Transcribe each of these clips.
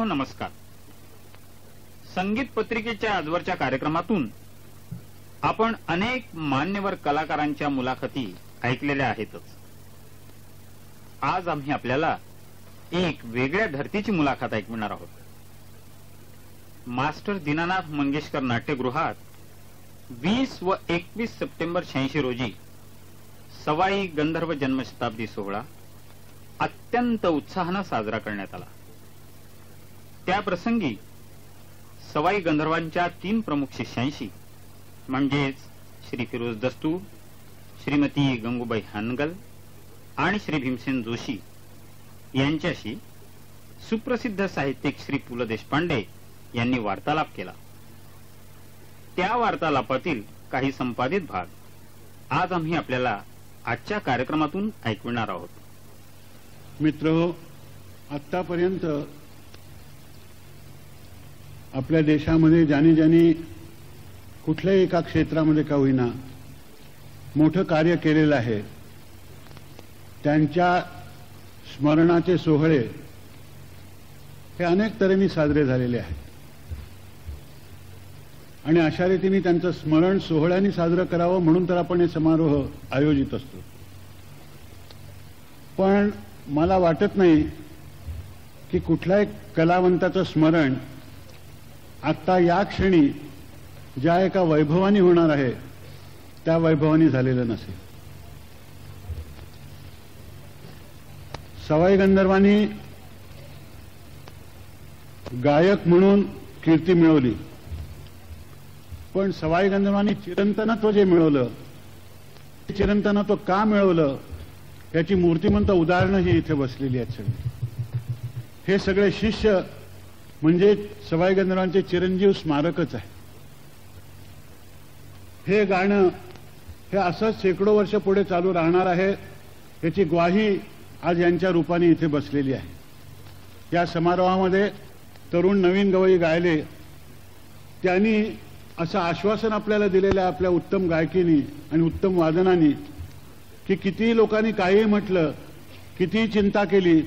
हो नमस्कार. संगीत पत्रिकेच्या आजवरच्या कार्यक्रमातून आपण अनेक मान्यवर कलाकारांच्या मुलाखती ऐकलेल्या आहेतच. आज आम्ही आपल्याला एक वेगळ्या धर्तीची मुलाखत ऐकविणार आहोत. मास्टर दीनानाथ मंगेशकर नाट्यगृहात वीस व एकवीस सप्टेंबर शहाऐंशी रोजी सवाई गंधर्व जन्मशताब्दी सोहळा अत्यंत उत्साहानं साजरा करण्यात आला. त्या प्रसंगी सवाई गंधर्वांच्या तीन प्रमुख शिष्यांशी म्हणजेच श्री फिरोज दस्तूर श्रीमती गंगूबाई हानगल आणि श्री भीमसेन जोशी यांच्याशी सुप्रसिद्ध साहित्यिक श्री पु ल देशपांडे यांनी वार्तालाप केला. त्या वार्तालापातील काही संपादित भाग आज आम्ही आपल्याला आजच्या कार्यक्रमातून ऐकविणार आहोत. मित्र आतापर्यंत आपल्या देशामध्ये ज्याने ज्याने कुठल्याही एका क्षेत्रामध्ये का होईना मोठं कार्य केलेलं आहे त्यांच्या स्मरणाचे सोहळे हे अनेक तऱ्हेने साजरे झालेले आहेत. आणि अशा रीतीने त्यांचं स्मरण सोहळ्याने साजरं करावं म्हणून तर आपण हे समारोह आयोजित असतो. पण मला वाटत नाही की कुठल्याही कलावंताचं स्मरण आत्ता या क्षणी ज्या एका वैभवानी होणार आहे त्या वैभवानी झालेलं नसेल. सवाई गंधर्वांनी गायक म्हणून कीर्ती मिळवली. पण सवाई गंधर्वांनी चिरंतनत्व जे मिळवलं ते चिरंतनत्व का मिळवलं याची मूर्तिमंत उदाहरणं ही इथे बसलेली आहेत सगळी. हे सगळे शिष्य म्हणजे सवाई गंधर्वांचे चिरंजीव स्मारकच आहे. हे गाणं हे असंच शेकडो वर्ष पुढे चालू राहणार आहे याची ग्वाही आज यांच्या रूपाने इथे बसलेली आहे. या समारोहामध्ये तरुण नवीन गवई गायले. त्यांनी असं आश्वासन आपल्याला दिलेलं आहे आपल्या उत्तम गायकीनी आणि उत्तम वादनानी की कितीही लोकांनी काहीही म्हटलं कितीही चिंता केली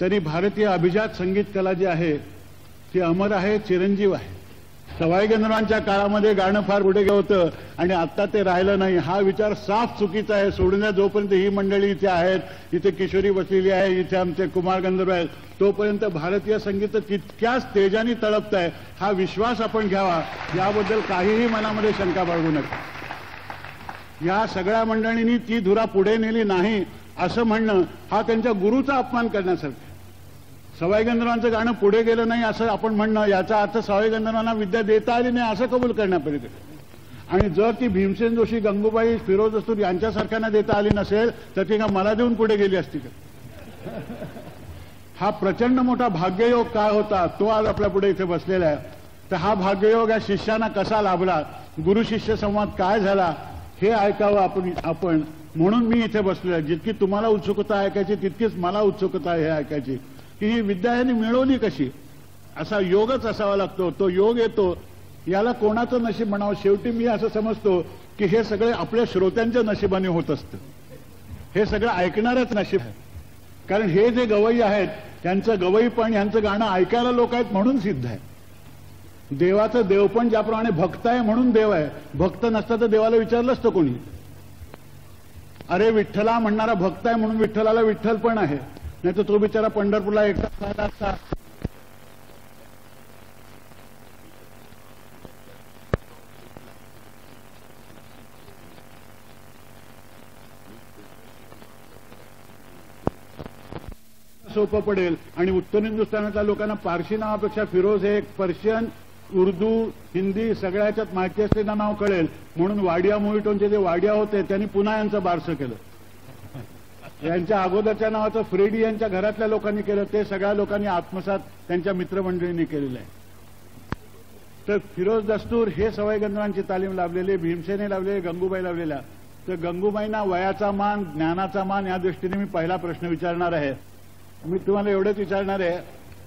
तरी भारतीय अभिजात संगीत कला जी आहे ते अमर आहे चिरंजीव आहे. सवाई गंधर्वांच्या काळामध्ये गाणं फार पुढे गेलं होतं आणि आता ते राहिलं नाही. हा विचार साफ चुकीचा आहे. सोडून द्या जोपर्यंत ही मंडळी इथे आहेत इथे किशोरी बसलेली आहे इथे आमचे कुमार गंधर्व आहेत तोपर्यंत भारतीय संगीत तितक्याच तेजाने तळपत आहे. हा विश्वास आपण घ्यावा. याबद्दल काहीही मनामध्ये शंका बाळगू नका. या सगळ्या मंडळींनी ती धुरा पुढे नेली नाही असं म्हणणं हा त्यांच्या गुरुचा अपमान करण्यासारखं सवाई गंधर्वांचं गाणं पुढे गेलं नाही असं आपण म्हणणं याचा अर्थ सवाई गंधर्वांना विद्या देता आली नाही असं कबूल करण्यापर्यंत आणि जर ती भीमसेन जोशी गंगूबाई फिरोज अस्तूर यांच्यासारख्यांना देता आली नसेल तर ती का मला देऊन पुढे गेली असती का? हा प्रचंड मोठा भाग्ययोग काय होता तो आज आपल्या पुढे इथे बसलेला आहे. तर हा भाग्ययोग या शिष्यांना कसा लाभला? गुरु शिष्य संवाद काय झाला? हे ऐकावं आपण आपण. म्हणून मी इथे बसलेलो आहे. जितकी तुम्हाला उत्सुकता ऐकायची तितकीच मला उत्सुकता आहे हे ऐकायची. की ही विद्या यांनी मिळवली कशी? असा योगच असावा लागतो. तो योग येतो. याला कोणाचं नशीब म्हणावं? शेवटी मी असं समजतो की हे सगळे आपल्या श्रोत्यांच्या नशिबाने होत असतं. हे सगळं ऐकणारच नशीब. आहे कारण हे जे गवई आहेत त्यांचं गवईपण यांचं गाणं ऐकायला लोक आहेत म्हणून सिद्ध आहे. देवाचं देवपण ज्याप्रमाणे भक्त आहे म्हणून देव आहे. भक्त नसता तर देवाला विचारलं असतं कोणी? अरे विठ्ठला म्हणणारा भक्त आहे म्हणून विठ्ठलाला विठ्ठल पण आहे. नाही तर तो बिचारा पंढरपूरला एकटाच राहिला असता. सोपं पडेल. आणि उत्तर हिंदुस्थानातल्या लोकांना पारशी नावापेक्षा फिरोज हे एक पर्शियन उर्दू हिंदी सगळ्याच्यात माहिती असलेलं नाव कळेल. म्हणून वाडिया मोहिटोनचे जे वाडिया होते त्यांनी पुन्हा यांचं बारसं केलं. यांच्या अगोदरच्या नावाचं फ्रेडी यांच्या घरातल्या लोकांनी केलं ते सगळ्या लोकांनी आत्मसात त्यांच्या मित्रमंडळींनी केलेलं आहे. तर फिरोज दस्तूर हे सवाई गंधवांची तालीम लाभलेली भीमसेने लाभलेले गंगूबाई लावलेल्या तर गंगूबाईंना वयाचा मान ज्ञानाचा मान या दृष्टीने मी पहिला प्रश्न विचारणार आहे. मी तुम्हाला एवढंच विचारणार आहे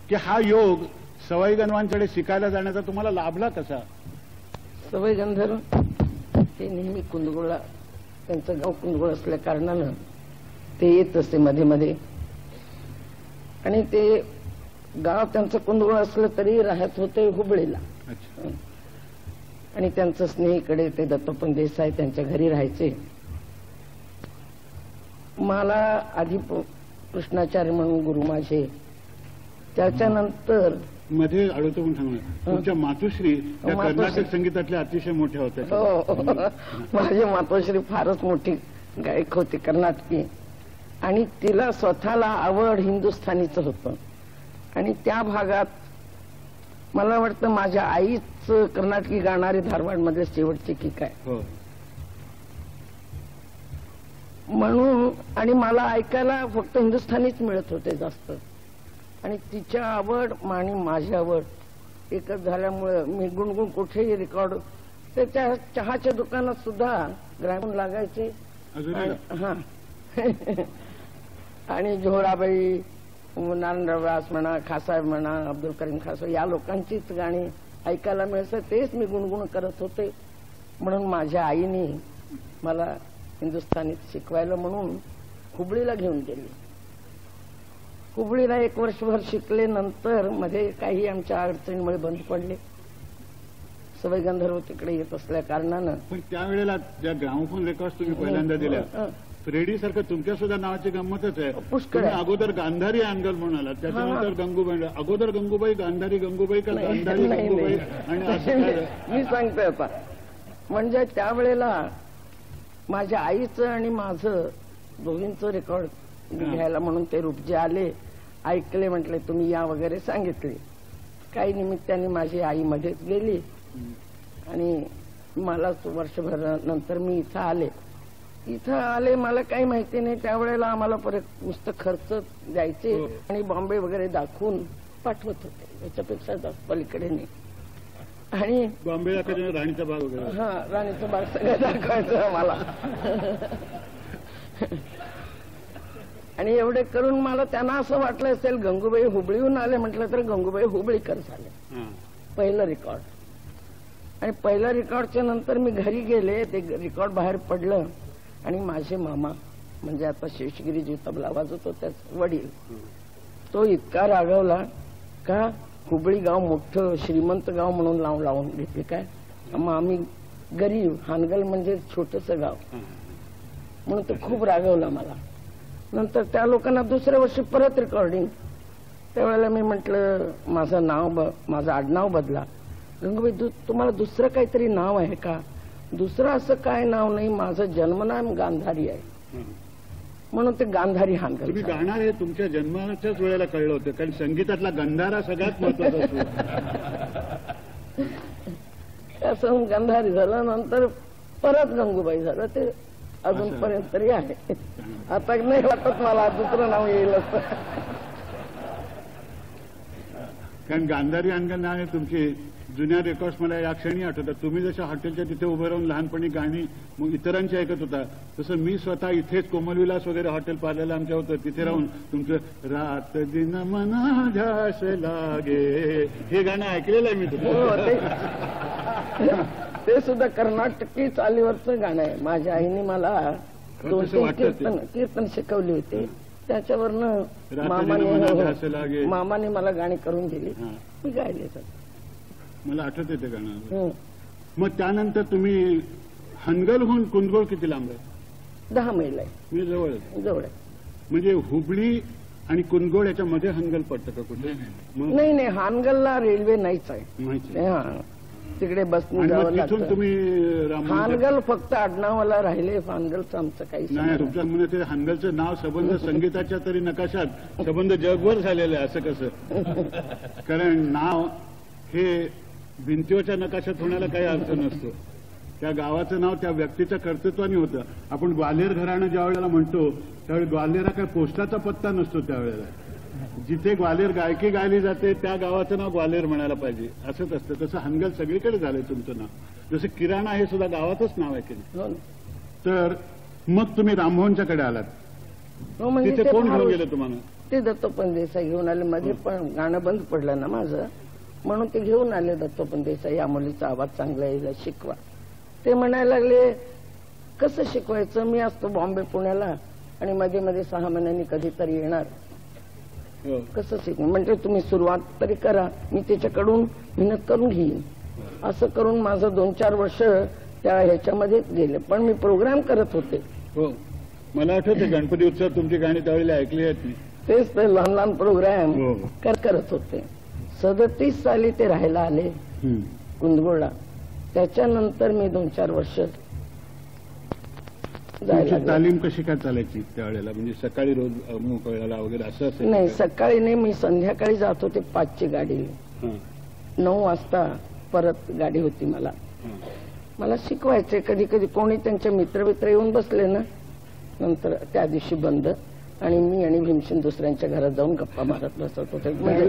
की हा योग सवाई गंधर्वांकडे शिकायला जाण्याचा तुम्हाला लाभला कसा? सवय गंधर्व हे नेहमी कुंदगोळा त्यांचं गाव कुंदगोळ असल्या कारणानं ते येत असते मध्ये मध्ये. आणि ते गाव त्यांचं कुंदगुळ असलं तरी राहत होते हुबळीला. अच्छा. आणि त्यांचं स्नेहीकडे ते दत्तोपन देसाई त्यांच्या घरी राहायचे. मला आधी कृष्णाचार्य म्हणून गुरु माझे. त्याच्यानंतरमध्ये अडवतो पण सांगणार तुमच्या मातोश्री. कर्नाटक संगीतातल्या अतिशय मोठ्या होत्या. हो. माझी मातोश्री फारच मोठी गायक होती कर्नाटकी. आणि तिला स्वतःला आवड हिंदुस्थानीचं होतं. आणि त्या भागात मला वाटतं माझ्या आईच कर्नाटकी गाणारी धारवाडमध्ये शेवटची की काय हो. म्हणून आणि मला ऐकायला फक्त हिंदुस्थानीच मिळत होते जास्त. आणि तिच्या आवड आणि माझी आवड एकच झाल्यामुळं मी गुणगुण कुठेही रेकॉर्ड ते त्या चहाच्या दुकानात सुद्धा ग्रामीण लागायचे. हा. आणि जोहराबाई नारायणराव व्यास म्हणा खासाहेब म्हणा अब्दुल करीम खासा या लोकांचीच गाणी ऐकायला मिळतं तेच मी गुणगुण करत होते. म्हणून माझ्या आईने मला हिंदुस्थानीत शिकवायला म्हणून हुबळीला घेऊन गेली. हुबळीला एक वर्षभर शिकले नंतर मध्ये काही आमच्या अडचणीमुळे बंद पडले. सवय गंधर्व तिकडे येत असल्या कारणानं पण त्यावेळेला ज्या ग्रामोफोन रेकॉर्ड तुम्ही पहिल्यांदा दिल्या फ्रेडी सारखं तुमच्या सुद्धा नावाची गंमतच आहे. पुष्कळ तुम्ही. अगोदर गांधारी अँगल म्हणाला त्याच्यानंतर गंगूबाई अगोदर गंगूबाई गांधारी गंगूबाई का गांधारी नाही, गंगूबाई नाही. आणि मी सांगते आता म्हणजे त्यावेळेला माझ्या आईचं आणि माझं दोघींचं रेकॉर्ड घ्यायला म्हणून ते रूपजे आले ऐकले म्हटले तुम्ही या वगैरे सांगितले. काही निमित्ताने माझी आई मध्येच गेली. आणि मला वर्षभर नंतर मी इथं आले. इथं आले मला काही माहिती नाही. त्यावेळेला आम्हाला परत नुसतं खर्च द्यायचे हो. आणि बॉम्बे वगैरे दाखवून पाठवत होते. याच्यापेक्षा जास्त पलीकडे नाही. आणि बॉम्बेला कधी राणीचा बाग वगैरे. हा राणीचं बाग सगळं दाखवायचं मला आणि एवढे करून मला त्यांना असं वाटलं असेल गंगूबाई हुबळीहून आले म्हटलं तर गंगूबाई हुबळीकर झाले. पहिलं रेकॉर्ड. आणि पहिल्या रेकॉर्डच्या नंतर मी घरी गेले ते रेकॉर्ड बाहेर पडलं. आणि माझे मामा म्हणजे आता शेषगिरीजी तबला वाजत त्याच वडील तो इतका रागवला का हुबळी गाव मोठं श्रीमंत गाव म्हणून लावून लावून घेतले काय? मग आम्ही गरीब हानगल म्हणजे छोटस गाव. म्हणून तो खूप रागवला मला. नंतर त्या लोकांना दुसऱ्या वर्षी परत रेकॉर्डिंग त्यावेळेला मी म्हटलं माझं नाव ब- माझं आडनाव बदला. गंगूबाई तुम्हाला दुसरं काहीतरी नाव आहे का? दुसरं असं काय नाव नाही माझं जन्मनाम गांधारी आहे. म्हणून ते गांधारी हानगल तुम्ही. गाणार हे तुमच्या जन्माच्याच वेळेला कळलं होतं कारण संगीतातला गंधारा सगळ्यात महत्त्वाचा असतो असं गांधारी झालं नंतर परत गंगूबाई झालं ते अजूनपर्यंत तरी आहे आता नाही वाटत मला दुसरं नाव येईल असं कारण गांधारी अंगण नाव हे तुमची जुन्या रेकॉर्ड्स मला या क्षणी आठवतात. तुम्ही जशा हॉटेलच्या तिथे उभं राहून लहानपणी गाणी मग इतरांची ऐकत होता तसं मी स्वतः इथेच कोमलविलास वगैरे हॉटेल पाहिलेलं आमच्या होतं. तिथे राहून तुमचं रात दिन मना ध्यास लागे. हे गाणं ऐकलेलं आहे मी हो तुमचं ते सुद्धा कर्नाटकी चालीवरचं गाणं आहे. माझ्या आईने मला ते. कीर्तन कीर्तन शिकवली होती. त्याच्यावरनं मामाने हो. मामाने मला गाणी करून दिली. हां. मी गायले मला आठवते ते गाणं हं. मग त्यानंतर तुम्ही हनगलहून कुंदगोळ किती लांब आहे? दहा मैल आहे. मी जवळ आहे. जवळ आहे. म्हणजे हुबळी आणि कुंदगोळ याच्या मध्ये हनगल पडतं का कुठे? नाही नाही. हानगलला रेल्वे नाहीच आहे. माहिती तिकडे मग तिथून तुम्ही हानगल फक्त आडनावाला राहिले हानगलचं आमचं काही नाही तुमच्या म्हणत ते हनगलचं नाव संबंध संगीताच्या तरी नकाशात संबंध जगभर झालेलं आहे असं कसं? कारण नाव हे भिंतीवरच्या नकाशात होण्याला काही अर्थ नसतो. त्या गावाचं नाव त्या व्यक्तीच्या कर्तृत्वाने होतं. आपण ग्वाल्हेर घराणं ज्या वेळेला म्हणतो त्यावेळी ग्वाल्हेर हा काही पोस्टाचा पत्ता नसतो त्यावेळेला जिथे ग्वाल्हेर गायकी गायली जाते त्या गावाचं नाव ग्वाल्हेर म्हणायला पाहिजे. असंच असतं. तसं हनगल सगळीकडे झालंय तुमचं नाव. जसं किराणा हे सुद्धा गावातच नाव आहे की हो. तर मग तुम्ही राममोहनच्याकडे आलात. हो म्हणजे तिथे कोण घेऊन गेलं तुम्हाला? ते दत्तोपन देसाई घेऊन आले. मध्ये पण गाणं बंद पडलं ना माझं. म्हणून ते घेऊन आले दत्तोपन देसाई या मुलीचा आवाज चांगला येईल शिकवा. ते म्हणायला लागले कसं शिकवायचं? मी असतो बॉम्बे पुण्याला आणि मध्ये मध्ये सहा महिन्यांनी कधीतरी येणार. हो. कसं शिकू? म्हणजे तुम्ही सुरुवात तरी करा. मी त्याच्याकडून मेहनत करून घेईन. असं करून माझं दोन चार वर्ष त्या ह्याच्यामध्ये गेले. पण मी प्रोग्राम करत होते. हो. मला आठवते गणपती उत्सव तुमची गाणी त्यावेळेला ऐकली आहेत मी. तेच ते लहान लहान प्रोग्राम हो. कर करत होते. सदतीस साली ते राहायला आले. कुंदगोळला त्याच्यानंतर मी दोन चार वर्ष. तालीम कशी काय चालायची त्यावेळेला? म्हणजे सकाळी रोज अमुक वेळेला वगैरे असं असेल नाही सकाळी नाही मी संध्याकाळी जात होते पाचची गाडी. नऊ वाजता परत गाडी होती मला. मला शिकवायचे कधी कधी कोणी त्यांचे मित्र मित्र येऊन बसले ना नंतर त्या दिवशी बंद. आणि मी आणि भीमसेन दुसऱ्यांच्या घरात जाऊन गप्पा मारत बसत. होते म्हणजे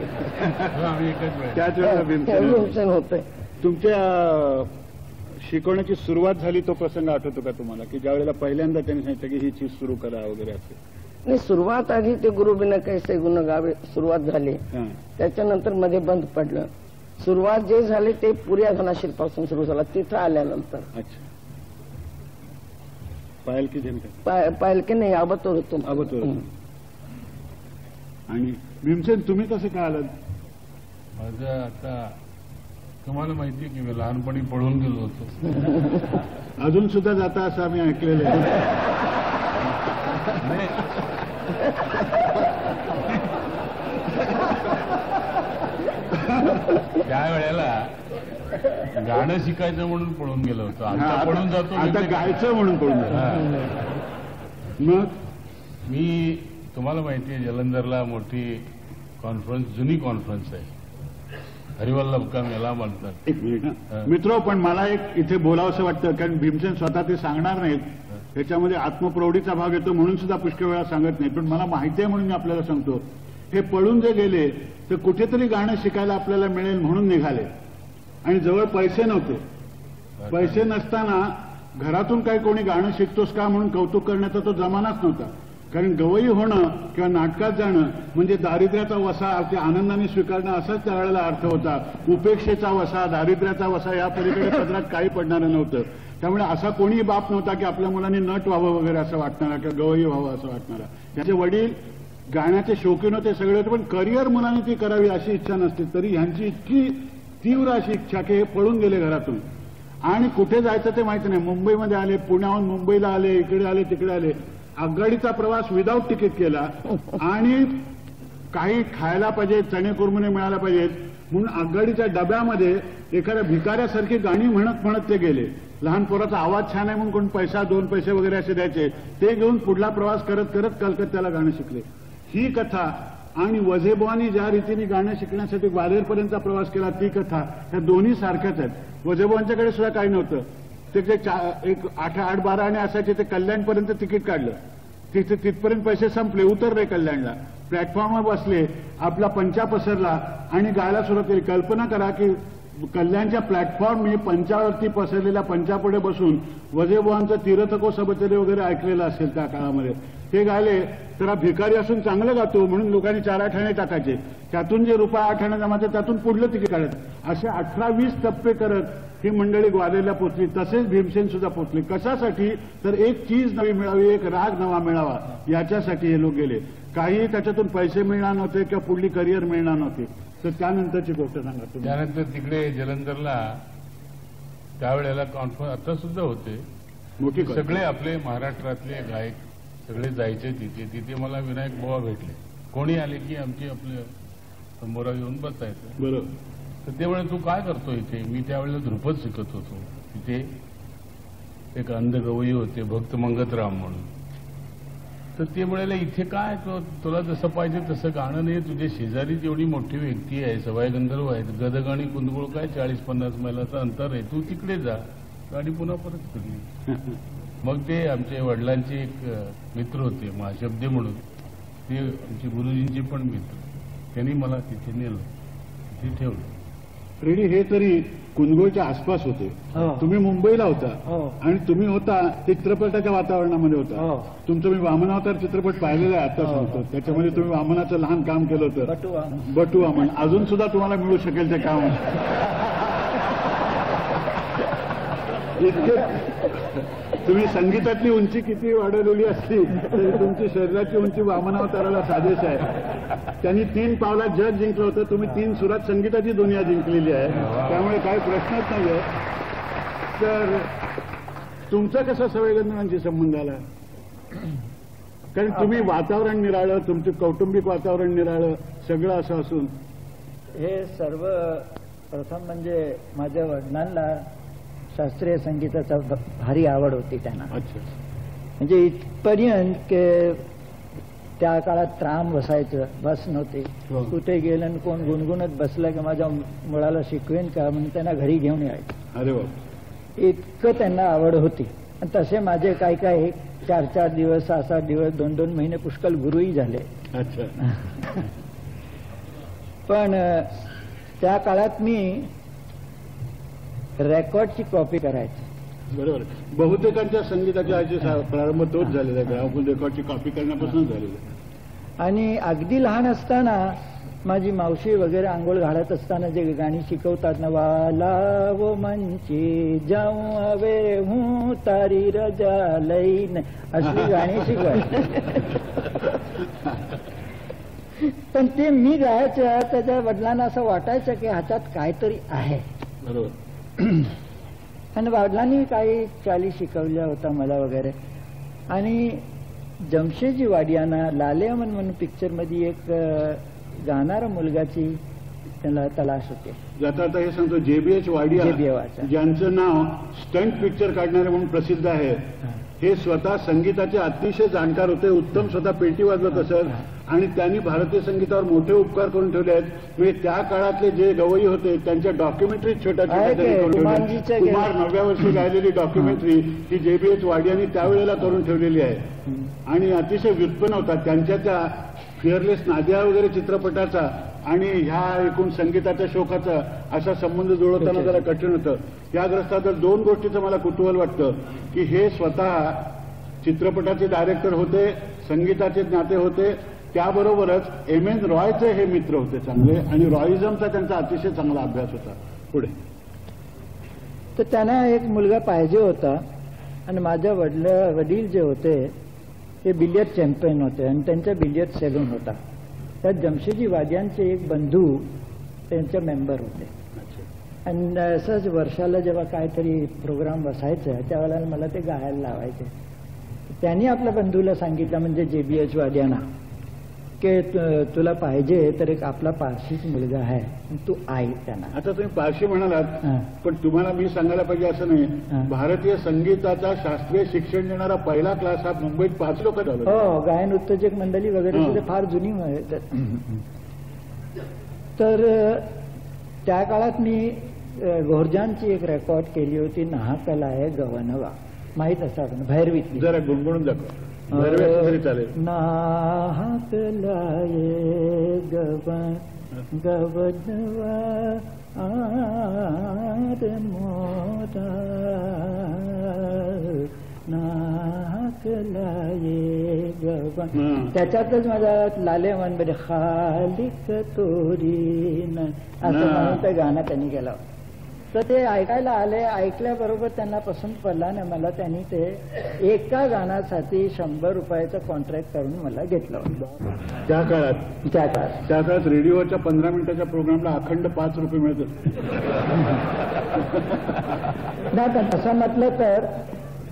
त्याच वेळेला भीमसेन होते. तुमच्या शिकवण्याची सुरुवात झाली तो प्रसंग आठवतो का तुम्हाला? की ज्या वेळेला पहिल्यांदा त्यांनी सांगितलं की ही चीज सुरू करा वगैरे असं. नाही सुरुवात आधी ते गुरुबिन कैसे गुण गावे सुरुवात झाली. त्याच्यानंतरमध्ये बंद पडलं. सुरुवात जे झाली ते पुऱ्या धनाशील पासून सुरू झाला. तिथं आल्यानंतर. अच्छा. पायल की जेमते पाय- पायलके नाही आबतोड होतो. अगोदर आणि भीमसेन तुम्ही कसं काय आलात? माझं आता तुम्हाला माहिती आहे की मी लहानपणी पळून गेलो होतो. अजून सुद्धा जाता असं आम्ही ऐकलेलं आहे. नाही. त्यावेळेला गाणं शिकायचं म्हणून पळून गेलो होतो. आता पळून जातो आता वेगळं. गायचं म्हणून पळून जातो. मग? मी तुम्हाला माहिती आहे जलंधरला मोठी कॉन्फरन्स जुनी कॉन्फरन्स आहे. हरिवल्लभ याला म्हणतात. एक मिनिट. मित्र पण मला एक इथे बोलावंसं वाटतं कारण भीमसेन स्वतः ते सांगणार नाहीत. त्याच्यामध्ये आत्मप्रौढीचा भाग येतो म्हणून सुद्धा पुष्कळ वेळा सांगत नाहीत. पण मला माहिती आहे म्हणून मी आपल्याला सांगतो. हे पळून जे गेले तर कुठेतरी गाणं शिकायला आपल्याला मिळेल म्हणून निघाले. आणि जवळ पैसे नव्हते. पैसे नसताना घरातून काही कोणी गाणं शिकतोस का म्हणून कौतुक करण्याचा तो जमानाच नव्हता. कारण गवई होणं किंवा नाटकात जाणं म्हणजे दारिद्र्याचा वसा अगदी आनंदाने स्वीकारणं असाच त्यावेळेला अर्थ होता. उपेक्षेचा वसा दारिद्र्याचा वसा या पलीकडे पदरात काही पडणारं नव्हतं. त्यामुळे असा कोणीही बाप नव्हता की आपल्या मुलांनी नट व्हावं वगैरे असं वाटणारा किंवा गवई व्हावं असं वाटणारा. त्याचे वडील गाण्याचे शौकीन होते सगळे होते पण करिअर मुलांनी ती करावी अशी इच्छा नसते. तरी ह्यांची इतकी तीव्र अशी इच्छा की हे पळून गेले घरातून. आणि कुठे जायचं ते माहिती नाही. मुंबईमध्ये आले पुण्याहून मुंबईला आले इकडे आले तिकडे आले. आगगाडीचा प्रवास विदाऊट तिकीट केला. आणि काही खायला पाहिजे चणे कुरमुने मिळायला पाहिजेत. म्हणून आगगाडीच्या डब्यामध्ये एखाद्या भिकाऱ्यासारखी गाणी म्हणत म्हणत ते गेले. लहान पोराचा आवाज छान आहे म्हणून कोण पैसा दोन पैसे वगैरे असे द्यायचे. ते घेऊन पुढला प्रवास करत करत कलकत्त्याला गाणं शिकले. ही कथा आणि वझेबुवानी ज्या रीतीने गाणं शिकण्यासाठी ग्वाल्हेरपर्यंतचा प्रवास केला ती कथा ह्या दोन्ही सारख्याच आहेत. वझेबॉनच्याकडे सुद्धा काही नव्हतं. ते जे एक आठ आठ बारा आणि असायचे ते कल्याणपर्यंत तिकीट काढलं. तिथे तिथपर्यंत पैसे संपले उतरले कल्याणला. प्लॅटफॉर्मवर बसले आपला पंचा पसरला आणि गायला सुरुवात केली. कल्पना करा की कल्याणच्या प्लॅटफॉर्मने म्हणजे पंचावरती पसरलेल्या पंचापुढे बसून वजेबुवांचं तीरथकोसबचेरे वगैरे ऐकलेलं असेल त्या काळामध्ये. ते गायले तर हा भिकारी असून चांगलं गातो म्हणून लोकांनी चार आठाणे टाकायचे. त्यातून जे रुपये आठाणे जमायचे त्यातून पुढलं तिकीट काढत असे अठरा वीस टप्पे करत ही मंडळी ग्वालेरला पोचली तसेच भीमसेन सुद्धा पोचले कशासाठी? तर एक चीज नवी मिळावी एक राग नवा मिळावा याच्यासाठी हे लोक गेले. काही त्याच्यातून पैसे मिळणार नव्हते किंवा पुढली करिअर मिळणार नव्हती. तर त्यानंतरची गोष्ट सांगा तुम्ही. त्यानंतर तिकडे जलंधरला त्यावेळेला कॉन्फरन्स आता सुद्धा होते. मोठी. सगळे आपले महाराष्ट्रातले गायक सगळे जायचे तिथे. तिथे मला विनायक बुवा भेटले. कोणी आले की आमची आपल्यासमोर येऊन बसायचं बरोबर तर ते म्हणे तू काय करतो इथे? मी त्यावेळेला ध्रुपद शिकत होतो. तिथे एक अंधगवई होते भक्त मंगतराम म्हणून. तर ते म्हणाले इथे काय? तो तुला जसं पाहिजे तसं गाणं नाही. तुझ्या शेजारी एवढी मोठी व्यक्ती आहे सवाई गंधर्व आहेत. गदग आणि कुंदगुळ काय? चाळीस पन्नास मैलाचं अंतर आहे. तू तिकडे जा. गाडी पुन्हा परत फिरली. मग ते आमचे वडिलांचे एक मित्र होते महाशब्दे म्हणून. ते आमचे गुरुजींचे पण मित्र. त्यांनी मला तिथे नेलं. तिथे ठेवलं. रेडी हे तरी कुंदगोळच्या आसपास होते. हो. तुम्ही मुंबईला होता. हो. आणि तुम्ही होता ते चित्रपटाच्या वातावरणामध्ये होता. हो. तुमचं मी वामनावतार चित्रपट पाहिलेला आहे आता सांगतो त्याच्यामध्ये तुम्ही वामनाचं लहान काम केलं होतं. बटू वामन अजून सुद्धा तुम्हाला मिळू शकेल ते काम. इतके तुम्ही संगीतातली उंची किती वाढवलेली असली तरी तुमची शरीराची उंची वामनावताराला साजेश आहे. त्यांनी तीन पावलात जग जिंकलं होतं तुम्ही तीन सुरात संगीताची दुनिया जिंकलेली आहे. त्यामुळे काही प्रश्नच नाही आहे. तर तुमचा कसा संवेदनांशी संबंध आला? कारण तुम्ही वातावरण निराळं तुमचं कौटुंबिक वातावरण निराळं सगळं असं असून. हे सर्व प्रथम म्हणजे माझ्या वडिलांना शास्त्रीय संगीताचा भारी आवड होती त्यांना. अच्छा. म्हणजे इथपर्यंत के त्या काळात त्राम बसायचं बस नव्हते. हो. कुठे गेलं आणि कोण गुणगुणत बसलं की माझ्या मुलाला शिकवेन का म्हणून त्यांना घरी घेऊन यायचं. इतकं त्यांना आवड होती. आणि तसे माझे काय काय चार चार दिवस सहा सात दिवस दोन दोन महिने पुष्कळ गुरुही झाले. अच्छा. पण त्या काळात मी रेकॉर्डची कॉपी करायची. बरोबर. बहुतेकांच्या संगीताच्या आजचे प्रारंभ तोच झालेला आहे. रेकॉर्डची कॉपी करण्यापासून झालेला आहे. आणि अगदी लहान असताना माझी मावशी वगैरे आंघोळ घालत असताना जे गाणी शिकवतात ना वाला वो मंची जाऊ हवे हूं तारी रजा लईन असली गाणी शिकवायची. पण ते मी गायचं त्याच्या वडिलांना असं वाटायचं की ह्याच्यात काहीतरी आहे. बरोबर. आणि वडिलांनी काही चाली शिकवल्या होत्या मला वगैरे. आणि जमशेदजी वाडियाना लाले अमन म्हणून पिक्चरमध्ये एक गाणारा मुलगाची त्याला तलाश होते. जाता आता हे सांगतो जेबीएच वाडिया. ज्यांचं नाव स्टंट पिक्चर काढणारे म्हणून प्रसिद्ध आहे. हे. स्वतः संगीताचे अतिशय जाणकार होते उत्तम स्वतः पेटी वाजवत असत आणि त्यांनी भारतीय संगीतावर मोठे उपकार करून ठेवले आहेत. म्हणजे त्या काळातले जे गवई होते त्यांच्या डॉक्युमेंटरी छोट्या छोट्या. कुमार नवव्या वर्षी गायलेली डॉक्युमेंटरी ही जेबीएच वाडियांनी त्यावेळेला करून ठेवलेली आहे. आणि अतिशय व्युत्पन्न होतात त्यांच्या त्या फिअरलेस नादिया वगैरे चित्रपटाचा आणि ह्या एकूण संगीताच्या शोकाचा असा संबंध जुळवताना जरा कठीण होतं. या ग्रस्तात दोन गोष्टीचं मला कुतूहल वाटतं की हे स्वतः चित्रपटाचे डायरेक्टर होते संगीताचे ज्ञाते होते त्याबरोबरच एम एन रॉयचे हे मित्र होते चांगले आणि रॉईझमचा त्यांचा अतिशय चांगला अभ्यास होता. पुढे. तर त्यांना एक मुलगा पाहिजे होता आणि माझ्या वडील वडील जे होते ते बिलियर्ड चॅम्पियन होते आणि त्यांचा बिलियर्ड सेलून होता. त्यात जमशेदजी वाद्यांचे एक बंधू त्यांचे मेंबर होते. आणि असंच वर्षाला जेव्हा काहीतरी प्रोग्राम बसायचं त्यावेळेला मला ते गायला लावायचे. त्यांनी आपल्या बंधूला सांगितलं म्हणजे जेबीएच वाद्यांना की तुला पाहिजे तर एक आपला पारशीच मुलगा आहे तू आई त्यांना आता तुम्ही पारशी म्हणालात. पण तुम्हाला मी सांगायला पाहिजे असं. नाही भारतीय संगीताचा शास्त्रीय शिक्षण देणारा पहिला क्लास हा मुंबईत पाच लोक झालो हो गायन उत्तेजक मंडळी वगैरे. सुद्धा फार जुनी आहे. तर त्या काळात मी घोरजांची एक रेकॉर्ड केली होती नाहकला आहे गवनवा माहीत असं भैरवीतली जरा गुणगुणून दाखव तरी नाहकलाये गवन गवनवा आर मोरा नाहकलाये गवन हं. त्याच्यातच माझा लाले मनबरे खालिक तोरीन असं ना. म्हणून ते गाणं त्यांनी केलं तर ते ऐकायला आले ऐकल्याबरोबर त्यांना पसंत पडला आणि मला त्यांनी ते एका गाण्यासाठी शंभर रुपयाचं कॉन्ट्रॅक्ट करून मला घेतलं होतं. त्या काळात? त्या काळात. त्या काळात रेडिओच्या पंधरा मिनिटाच्या प्रोग्रामला अखंड पाच रुपये मिळत होते नाही पण तसं म्हटलं तर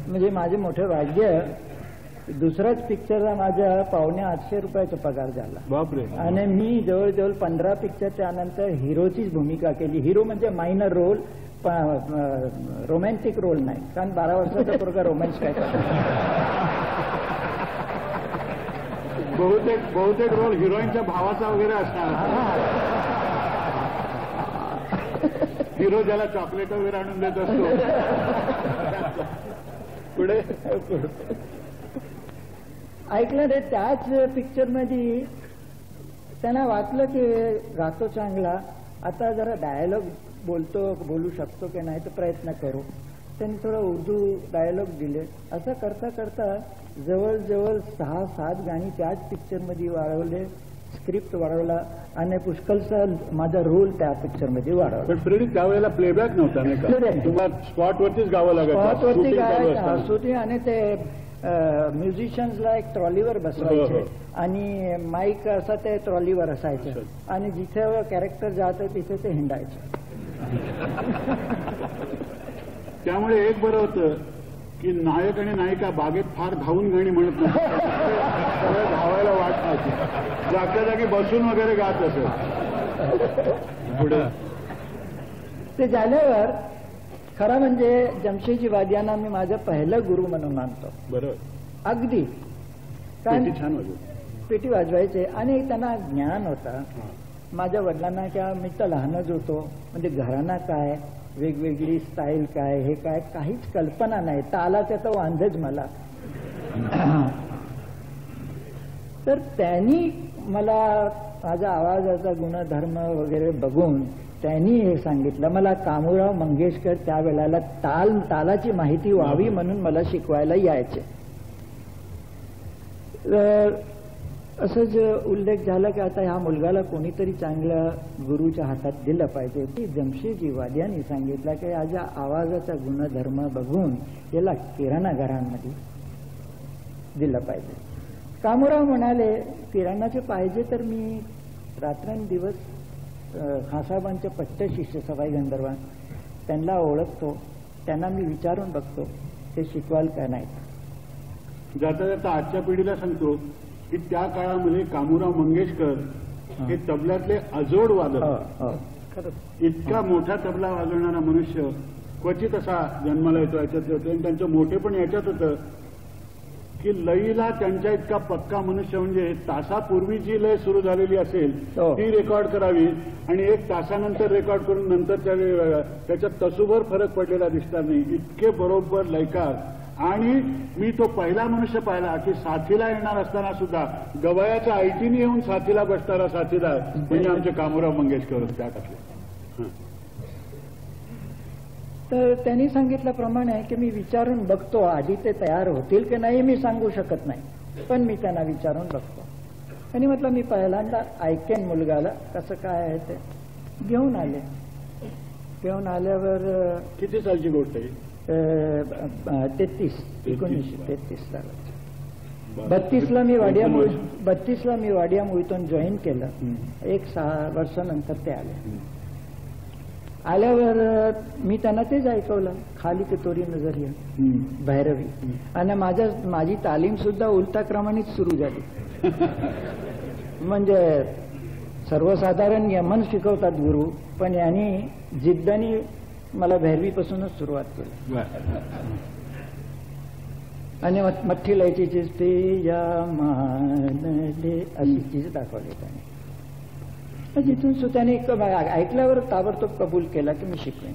म्हणजे माझे मोठे भाग्य दुसराच पिक्चरला माझ्या पावणे आठशे रुपयाचा पगार झाला. बापरे. आणि मी जवळजवळ पंधरा पिक्चर त्यानंतर हिरोचीच भूमिका केली. हिरो म्हणजे मायनर रोल रोमॅन्टिक रोल नाही. कारण बारा वर्षाचा पोरगा रोमॅन्स काय करतो? बहुतेक बहुतेक रोल हिरोईनच्या भावाचा वगैरे असणार. हिरो ज्याला चॉकलेट वगैरे आणून देत असतो. पुढे? ऐकलं रे त्याच पिक्चरमध्ये त्यांना वाटलं की गातो चांगला. आता जरा डायलॉग बोलतो बोलू शकतो की नाही तर प्रयत्न करू. त्यांनी थोडं उर्दू डायलॉग दिले. असं करता करता जवळजवळ सहा सात गाणी त्याच पिक्चरमध्ये वाढवले स्क्रिप्ट वाढवला आणि पुष्कळचा माझा रोल त्या पिक्चरमध्ये वाढवला. पण फ्रेडी त्यावेळेला प्लेबॅक नव्हता नाही. का? तुम्हाला स्पॉटवरतीच गावं लागायचं स्पॉटवरती आणि ते म्युझिशियन्सला एक ट्रॉलीवर बसवायचे. आणि माईक असं ते ट्रॉलीवर असायचं. आणि जिथे कॅरेक्टर जात तिथे ते हिंडायचे. त्यामुळे एक बरं होतं की नायक आणि नायिका बागेत फार धावून गाणी म्हणत सगळं धावायला वाट नव्हती जागच्या जागी बसून वगैरे गात असत पुढे. ते झाल्यावर खरं म्हणजे जमशेदजी वाद्यांना मी माझं पहिलं गुरु म्हणून मानतो. बरोबर. अगदी. छान पेटी वाजवायचे आणि त्यांना ज्ञान होता. माझ्या वडिलांना किंवा मी तर लहानच होतो. म्हणजे घराणा काय वेगवेगळी स्टाईल काय हे काय काहीच कल्पना नाही. तालाचं तर वांधच मला. तर त्यांनी मला माझा आवाजाचा गुणधर्म वगैरे बघून त्यांनी हे सांगितलं. मला कामूराव मंगेशकर त्यावेळेला ताल तालाची माहिती व्हावी म्हणून मला शिकवायला यायचे. असं असंच उल्लेख झाला की आता ह्या मुलगाला कोणीतरी चांगलं गुरुच्या हातात दिलं पाहिजे. की जमशेदजी वाद्यांनी सांगितलं की याच्या आवाजाचा गुणधर्म बघून याला किराणा घरांमध्ये दिलं पाहिजे. कामोराव म्हणाले किराणाचे पाहिजे तर मी रात्रंदिवस खासाबांचे पट्ट शिष्य सवाई गंधर्वान त्यांना ओळखतो त्यांना मी विचारून बघतो ते शिकवाल का नाही? जाता जाता आजच्या पिढीला सांगतो की त्या काळामध्ये कामूराव मंगेशकर हे. तबल्यातले अजोड हो, वादक. हो. खरंच. इतका मोठा तबला वाजवणारा मनुष्य क्वचित असा जन्माला येतो याच्यात होते आणि त्यांचं मोठे पण याच्यात होतं की लईला त्यांच्या इतका पक्का मनुष्य म्हणजे तासापूर्वी जी लय सुरू झालेली असेल हो. ती रेकॉर्ड करावी आणि एक तासानंतर रेकॉर्ड करून नंतरच्या वेळेला त्याच्यात तसूभर फरक पडलेला दिसणार नाही इतके बरोबर लयकार आणि मी तो पहिला मनुष्य पाहिला की साथीला येणार असताना सुद्धा गवयाच्या आयटीने येऊन साथीला बसणारा साथीदार म्हणजे आमचे कामोराव मंगेशकर त्या काळातले. तर त्यांनी सांगितल्याप्रमाणे की मी विचारून बघतो आधी ते तयार होतील की नाही मी सांगू शकत नाही. पण मी त्यांना विचारून बघतो. त्यांनी म्हटलं मी पहिल्यांदा ऐकेन मुलगाला कसं काय आहे ते. घेऊन आले. घेऊन आल्यावर किती सालची गोष्ट आहे? तेहतीस एकोणीसशे तेहतीस साला बत्तीसला मी वाडिया बत्तीसला मी वाडिया मुळीतून जॉईन केलं. एक सहा वर्षानंतर ते आले. आल्यावर मी त्यांना तेच ऐकवलं. खाली की तोरी नजरिया. भैरवी. आणि माझ्या माझी तालीम सुद्धा उलटा क्रमानेच सुरू झाली. म्हणजे सर्वसाधारण यमन शिकवतात गुरु पण यांनी जिद्दानी मला भैरवीपासूनच सुरुवात केली. आणि मठ- मठ्ठी लयची ते या मानले अशी चीज दाखवली त्याने. मग जिथून सु त्याने एक ऐकल्यावर ताबडतोब कबूल केला की मी शिकवेन.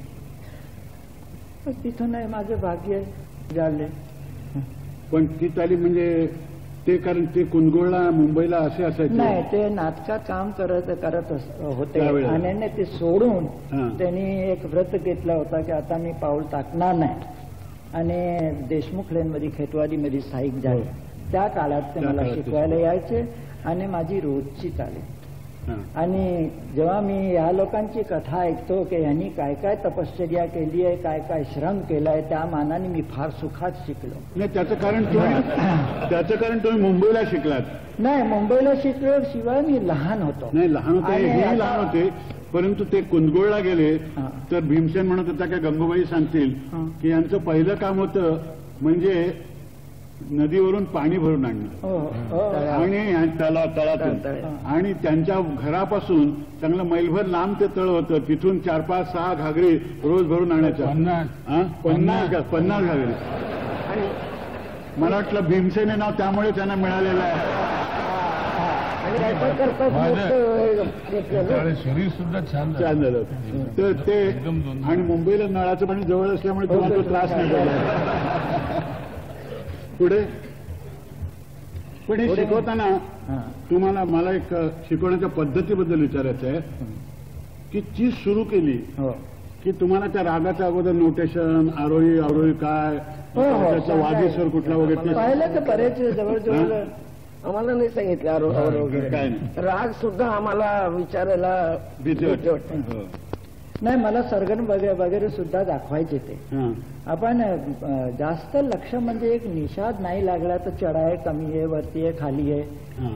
तिथून माझं भाग्य झाले पण ती तालीम म्हणजे ते कारण ते कुंदगोळला मुंबईला असे असायचे? नाही ते नाटकात काम करत करत होते. आणि ते सोडून हां. त्यांनी एक व्रत घेतला होता की आता मी पाऊल टाकणार नाही. आणि देशमुख लेनमध्ये खेतवाडीमध्ये स्थायिक झाले. त्या काळात ते मला शिकवायला यायचे आणि माझी रोजची तालीम हां. आणि जेव्हा मी या लोकांची कथा ऐकतो की यांनी काय काय तपश्चर्या केली आहे काय काय श्रम केलाय त्या मानाने मी फार सुखात शिकलो. नाही त्याचं कारण तुम्ही त्याचं कारण तुम्ही मुंबईला शिकलात. नाही मुंबईला शिकलो शिवाय मी लहान होतो. नाही लहान होते आता- लहान होते परंतु ते कुंदगोळला गेले. हां. तर भीमसेन म्हणत होता की गंगूबाई सांगतील हां. की यांचं पहिलं काम होतं म्हणजे नदीवरून पाणी भरून आणणं हो, हो. आणि या तळा तळातून. तळ- आणि त्यांच्या घरापासून चांगलं मैलभर लांब ते तळ होतं. तिथून चार पाच सहा घागरी रोज भरून आणायच्या पन्नास. हां? पन्नास घागरी. आणि मला वाटलं भीमसेन नाव त्यामुळे त्यांना मिळालेलं आहे. शरीर सुद्धा छान छान झालं. तर ते आणि मुंबईला नळाचं पाणी जवळ असल्यामुळे तुम्हाला तो त्रास नाही पडला. पुढे? हे शिकवताना. तुम्हाला मला एक शिकवण्याच्या पद्धतीबद्दल विचारायचं आहे की चीज सुरू केली हो. की तुम्हाला त्या रागाच्या अगोदर नोटेशन आरोही अवरोही काय? हो, हो. त्याचा वादी स्वर कुठला वगैरे पाहिलं तर बरेच जवळजवळ आम्हाला नाही सांगितलं आरोहावर वगैरे राग सुद्धा आम्हाला विचारायला भीती वाटते. नाही मला सर्गन वगैरे सुद्धा दाखवायचे ते. आपण जास्त लक्ष म्हणजे एक निषाद नाही लागला तर चढाय कमी आहे वरती आहे खाली आहे.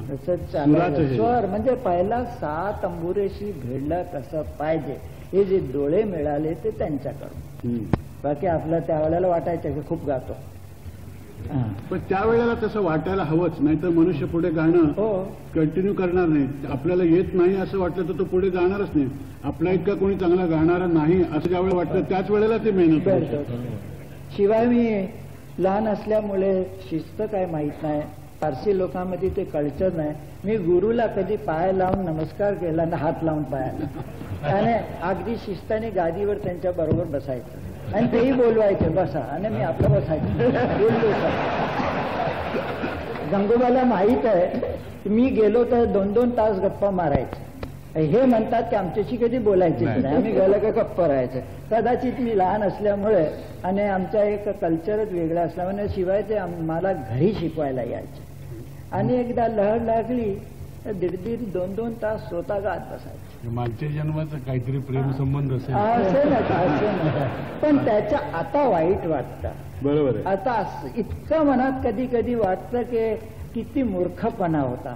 तसं सुराचं चालायचं हे. स्वर म्हणजे पहिला सहा तंबुरेशी भिडलं कसं पाहिजे हे जे डोळे मिळाले ते त्यांच्याकडून. बाकी आपलं त्यावेळेला वाटायचं की खूप गातो. पण त्यावेळेला तसं वाटायला हवंच. नाहीतर मनुष्य पुढे गाणं हो. कंटिन्यू करणार नाही. आपल्याला येत नाही असं वाटलं तर तो पुढे जाणारच नाही. आपला इतका कोणी चांगला गाणारा नाही असं ज्यावेळेला वाटतं त्याच वेळेला ते मेहनत. शिवाय मी लहान असल्यामुळे शिस्त काय माहीत नाही. फारसी लोकांमध्ये ते कल्चर नाही. मी गुरुला कधी पाय लावून नमस्कार केला ना हात लावून पायाला. आणि अगदी शिस्ताने गादीवर त्यांच्या बरोबर बसायचं. आणि तेही बोलवायचे बसा. आणि मी आपलं बसायचं. गंगोबाला माहीत आहे की मी गेलो तर दोन दोन तास गप्पा मारायचे. हे म्हणतात की आमच्याशी कधी बोलायचीच नाही. नाही. आम्ही गेलं का गप्पा राहायचं. कदाचित मी लहान असल्यामुळे आणि आमचा एक कल्चरच वेगळा असल्यामुळे शिवाय ते आम्हाला घरी शिकवायला यायचे. आणि एकदा लहर लागली तर दीड दीड दोन दोन तास स्वतः गात बसायचे. मागच्या जन्माचा काहीतरी प्रेमसंबंध असेल. असं नका असं नका पण त्याच्या आता वाईट वाटतं. बरोबर आहे. आता इतकं मनात कधी कधी वाटतं की किती मूर्खपणा होता.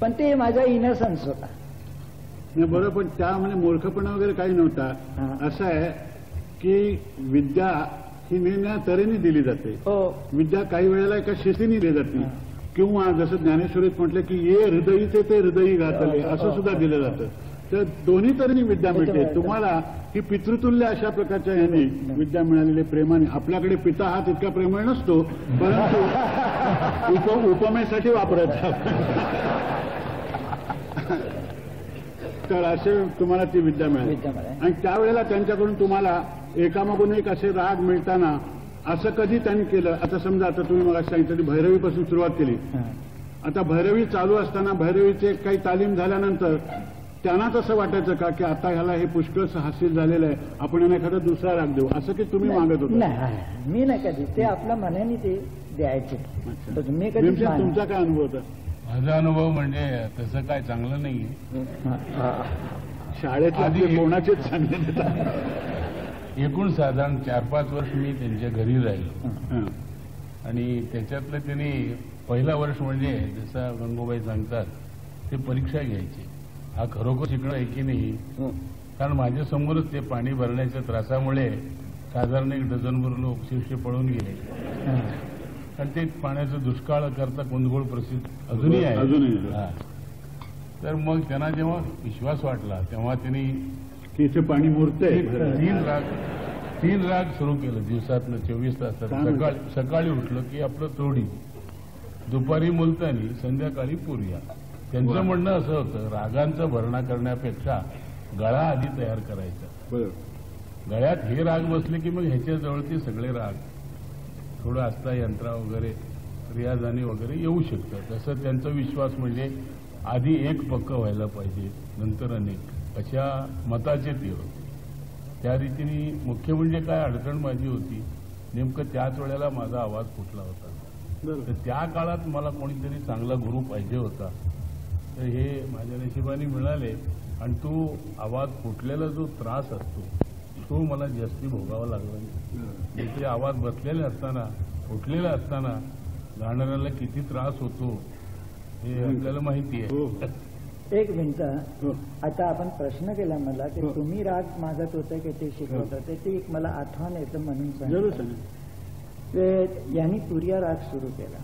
पण ते माझा इनसन्स होता. नाही बरोबर पण त्यामध्ये मूर्खपणा वगैरे काही नव्हता. असं आहे की विद्या ही निर्णया तऱ्हेने दिली जाते. हो. विद्या काही वेळेला एका शिस्तीने दिली जाते. किंवा जसं ज्ञानेश्वरीत म्हटलं की ये हृदयीचे ते हृदयी घातले. हो, असं हो. सुद्धा दिलं जातं. तर दोन्ही तऱ्हेने विद्या मिळते. तुम्हाला ही पितृतुल्य अशा प्रकारच्या ह्याने विद्या मिळालेले प्रेमाने. आपल्याकडे पिता हा तितका प्रेमळ नसतो परंतु उप उपमेसाठी वापरायचा तर असे तुम्हाला ती विद्या मिळाली. आणि त्यावेळेला त्यांच्याकडून तुम्हाला एकामागून एक असे राग मिळताना असं कधी त्यांनी केलं? आता समजा आता तुम्ही मला सांगितलं की भैरवीपासून सुरुवात केली. आता भैरवी चालू असताना भैरवीचे काही तालीम झाल्यानंतर त्यांनाच असं वाटायचं का की आता ह्याला हे पुष्कळ हासिल झालेलं आहे आपण यांना एखादा दुसरा राग देऊ? असं की तुम्ही मागत होता? नाही मी नाही कधी. ते आपल्या मनाने ते द्यायचे. अच्छा. तर मी कधी भीमसेन, तुमचा काय अनुभव होता? माझा अनुभव म्हणजे तसं काय चांगलं नाहीये शाळेत आधी- कोणाचेच चांगले एकूण साधारण चार पाच वर्ष मी त्यांच्या घरी राहिलो. हं. आणि त्याच्यातलं त्यांनी पहिला वर्ष म्हणजे जसं गंगोबाई सांगतात ते परीक्षा घ्यायची. हा खरोखर शिकणं आहे की नाही? कारण माझ्या समोरच ते पाणी भरण्याच्या त्रासामुळे साधारण एक डझनभर लोक शिवशे पळून गेले. कारण ते पाण्याचं दुष्काळ करता कुंदगोळ प्रसिद्ध अजूनही आहे. तर मग त्यांना जेव्हा विश्वास वाटला तेव्हा त्यांनी इथे पाणी मुरतंय. तीन राग तीन राग सुरू केलं दिवसातनं चोवीस तासात? सकाळी सकाळी उठलं की आपलं तोडी. दुपारी मुलतानी संध्याकाळी पुरिया. त्यांचं. म्हणणं असं होतं रागांचा भरणा करण्यापेक्षा गळा आधी तयार करायचा. गळ्यात हे राग बसले की मग ह्याच्या जवळचे सगळे राग थोडं असता यंत्रा वगैरे रियाजाने वगैरे येऊ शकतं. तसं त्यांचा विश्वास म्हणजे आधी एक पक्क व्हायला पाहिजे नंतर अनेक. अशा मताचे ते होते. त्या रीतीने मुख्य म्हणजे काय अडचण माझी होती नेमकं त्याच वेळेला माझा आवाज फुटला होता. तर त्या काळात मला कोणीतरी चांगला गुरु पाहिजे होता. तर हे माझ्या नशिबाने मिळाले आणि तो आवाज फुटलेला जो त्रास असतो तो मला जास्ती भोगावा लागला. नाही आवाज बसलेले असताना फुटलेला असताना गाणाऱ्याला किती त्रास होतो हे आपल्याला माहिती आहे. हो. एक मिनिट. हो. आता आपण प्रश्न केला मला की हो. तुम्ही राग मागत होते की ते शिकवत होते ते एक मला आठवण येतं म्हणून सांगितलं यांनी तुरिया राग सुरू केला.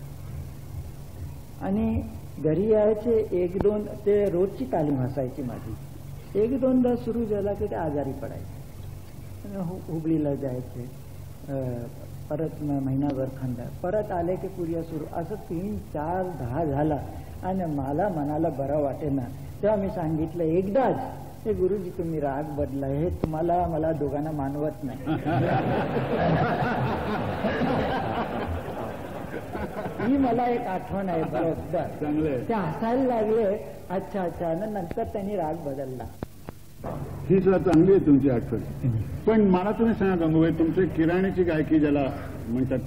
आणि घरी यायचे एक दोन ते रोजची तालीम असायची माझी. एक दोनदा सुरू झाला की ते आजारी पडायचे. हुबळीला जायचे. परत महिनाभर खांदा परत आले की पुरिया सुरू. असं तीन चार दहा झाला. आणि मला मनाला बरं वाटेना. तेव्हा मी सांगितलं एकदाच हे गुरुजी तुम्ही राग बदला हे तुम्हाला मला दोघांना मानवत नाही. ही मला एक आठवण आहे बरोबर चांगलं ते हसायला लागले अच्छा अच्छा नंतर त्यांनी राग बदलला. ही सुद्धा चांगली आहे तुमची आठवण. पण मला तुम्ही सांगा गंगूबाई तुमचे किराणीची गायकी ज्याला म्हणतात